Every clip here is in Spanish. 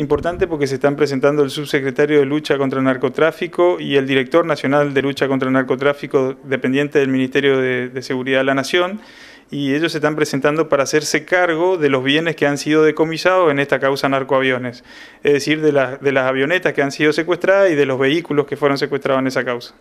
Importante porque se están presentando el subsecretario de Lucha contra el Narcotráfico y el director nacional de Lucha contra el Narcotráfico dependiente del Ministerio de, Seguridad de la Nación y ellos se están presentando para hacerse cargo de los bienes que han sido decomisados en esta causa narcoaviones, es decir, de, de las avionetas que han sido secuestradas y de los vehículos que fueron secuestrados en esa causa.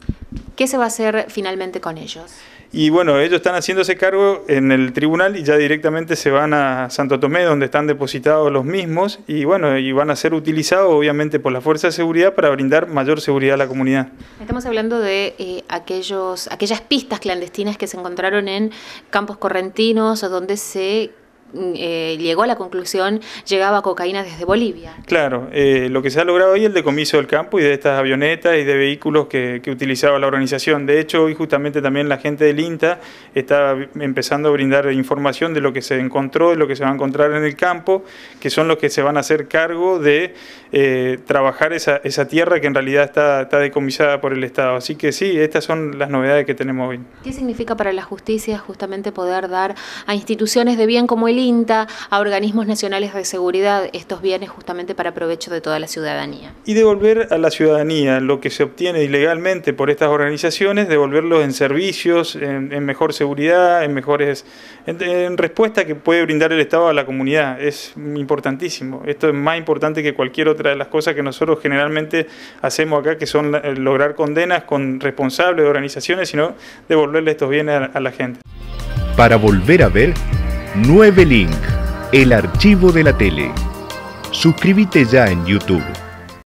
¿Qué se va a hacer finalmente con ellos? Y bueno, ellos están haciéndose cargo en el tribunal y ya directamente se van a Santo Tomé, donde están depositados los mismos, y bueno, y van a ser utilizados obviamente por la Fuerza de Seguridad para brindar mayor seguridad a la comunidad. Estamos hablando de eh, aquellos, aquellas pistas clandestinas que se encontraron en campos correntinos, donde se eh, llegó a la conclusión llegaba cocaína desde Bolivia. Claro, eh, lo que se ha logrado hoy es el decomiso del campo y de estas avionetas y de vehículos que, utilizaba la organización. De hecho, hoy justamente también la gente del INTA está empezando a brindar información de lo que se encontró, de lo que se va a encontrar en el campo, que son los que se van a hacer cargo de eh, trabajar esa, tierra que en realidad está, está decomisada por el Estado. Así que sí, estas son las novedades que tenemos hoy. ¿Qué significa para la justicia justamente poder dar a instituciones de bien como el INTA, a organismos nacionales de seguridad estos bienes justamente para provecho de toda la ciudadanía. Y devolver a la ciudadanía lo que se obtiene ilegalmente por estas organizaciones, devolverlo en servicios, en, mejor seguridad, en mejores, en, respuesta que puede brindar el Estado a la comunidad. Es importantísimo. Esto es más importante que cualquier otra de las cosas que nosotros generalmente hacemos acá, que son eh, lograr condenas con responsables de organizaciones, sino devolverle estos bienes a la gente. Para volver a ver 9 Link, el archivo de la tele. Suscríbete ya en YouTube.